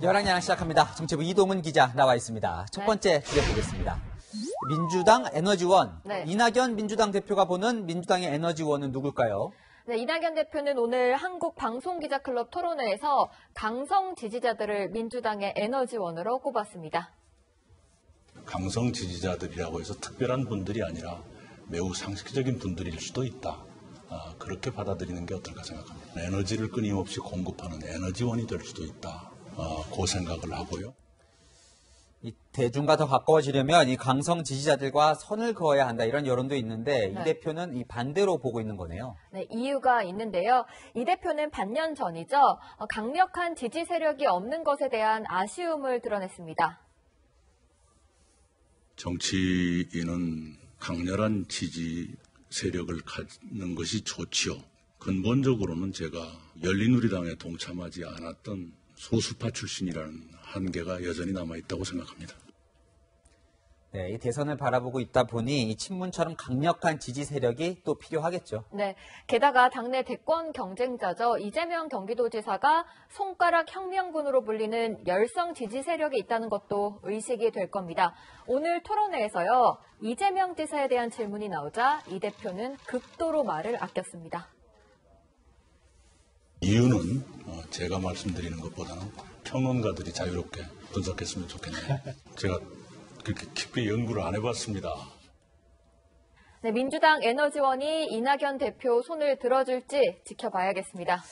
열왕야랑 시작합니다. 정치부 이동은 기자 나와 있습니다. 첫 네. 번째 주제 보겠습니다. 민주당 에너지원. 네. 이낙연 민주당 대표가 보는 민주당의 에너지원은 누굴까요? 네, 이낙연 대표는 오늘 한국방송기자클럽 토론회에서 강성 지지자들을 민주당의 에너지원으로 꼽았습니다. 강성 지지자들이라고 해서 특별한 분들이 아니라 매우 상식적인 분들일 수도 있다. 아, 그렇게 받아들이는 게 어떨까 생각합니다. 에너지를 끊임없이 공급하는 에너지원이 될 수도 있다. 아, 그 생각을 하고요. 이 대중과 더 가까워지려면 이 강성 지지자들과 선을 그어야 한다 이런 여론도 있는데 이 네. 대표는 이 반대로 보고 있는 거네요. 네, 이유가 있는데요. 이 대표는 반년 전이죠. 어, 강력한 지지 세력이 없는 것에 대한 아쉬움을 드러냈습니다. 정치인은 강렬한 지지 세력을 갖는 것이 좋지요. 근본적으로는 제가 열린우리당에 동참하지 않았던 소수파 출신이라는 한계가 여전히 남아있다고 생각합니다. 네, 이 대선을 바라보고 있다 보니 이 친문처럼 강력한 지지 세력이 또 필요하겠죠. 네. 게다가 당내 대권 경쟁자죠. 이재명 경기도지사가 손가락 혁명군으로 불리는 열성 지지 세력이 있다는 것도 의식이 될 겁니다. 오늘 토론회에서요. 이재명 지사에 대한 질문이 나오자 이 대표는 극도로 말을 아꼈습니다. 이유는 어, 제가 말씀드리는 것보다는 평론가들이 자유롭게 분석했으면 좋겠네요. 제가 그렇게 깊이 연구를 안 해봤습니다. 네, 민주당 에너지원이 이낙연 대표 손을 들어줄지 지켜봐야겠습니다.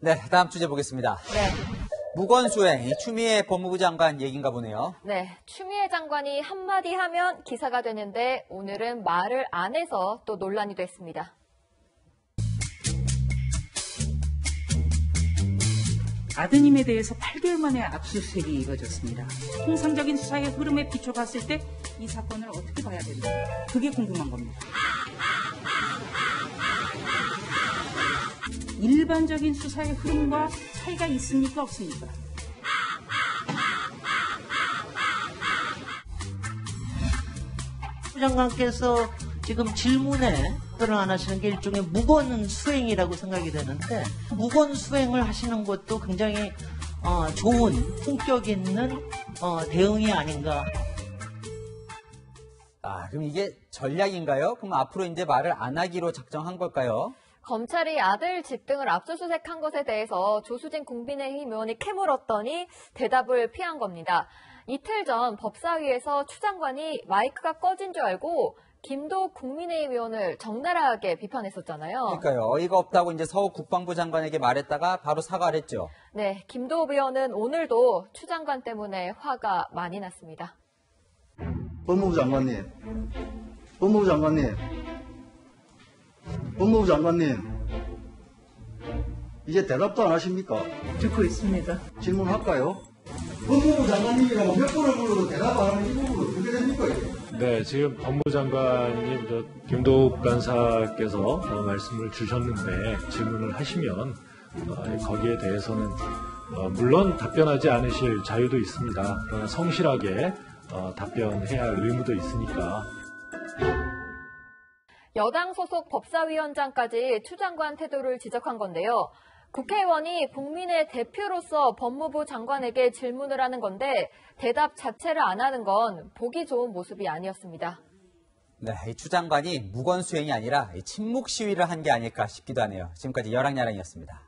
네, 다음 주제 보겠습니다. 네. 무건수행, 이 추미애 법무부 장관 얘기인가 보네요. 네, 추미애 장관이 한마디 하면 기사가 되는데 오늘은 말을 안 해서 또 논란이 됐습니다. 아드님에 대해서 8개월 만에 압수수색이 이루어졌습니다. 통상적인 수사의 흐름에 비춰봤을 때 이 사건을 어떻게 봐야 되는지 그게 궁금한 겁니다. 일반적인 수사의 흐름과 차이가 있습니까 없습니까? 부 장관께서 지금 질문에 답변을 안 하시는 게 일종의 무건 수행이라고 생각이 되는데 무건 수행을 하시는 것도 굉장히 어, 좋은 품격 있는 어, 대응이 아닌가 아, 그럼 이게 전략인가요? 그럼 앞으로 이제 말을 안 하기로 작정한 걸까요? 검찰이 아들 집 등을 압수수색한 것에 대해서 조수진 국민의힘 의원이 캐물었더니 대답을 피한 겁니다. 이틀 전 법사위에서 추 장관이 마이크가 꺼진 줄 알고 김도 국민의힘 의원을 적나라하게 비판했었잖아요. 그러니까요. 어이가 없다고 이제 서욱 국방부 장관에게 말했다가 바로 사과를 했죠. 네, 김도 의원은 오늘도 추 장관 때문에 화가 많이 났습니다. 법무부 장관님, 법무부 장관님, 법무부 장관님, 이제 대답도 안 하십니까? 듣고 있습니다. 질문할까요? 법무부 장관님이라고 몇 번을 불러도 대답 안 하는 이 부분 어떻게 됩니까? 이게? 네, 지금 법무장관님 저 김도욱 간사께서 어, 말씀을 주셨는데 질문을 하시면 어, 거기에 대해서는 어, 물론 답변하지 않으실 자유도 있습니다. 그러나 성실하게 어, 답변해야 할 의무도 있으니까 여당 소속 법사위원장까지 추 장관 태도를 지적한 건데요. 국회의원이 국민의 대표로서 법무부 장관에게 질문을 하는 건데 대답 자체를 안 하는 건 보기 좋은 모습이 아니었습니다. 네, 이추 장관이 무건 수행이 아니라 이 침묵 시위를 한 게 아닐까 싶기도 하네요. 지금까지 열악야랑이었습니다.